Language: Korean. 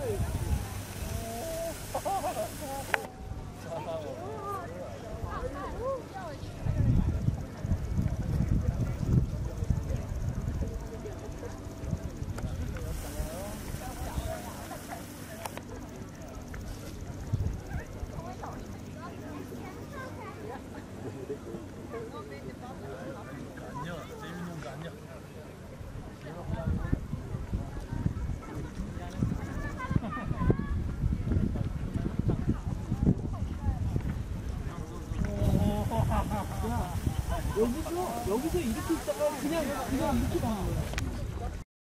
Hey. 여기서 여기서 이렇게 있다가 그냥 그냥 이렇게 가는 거야.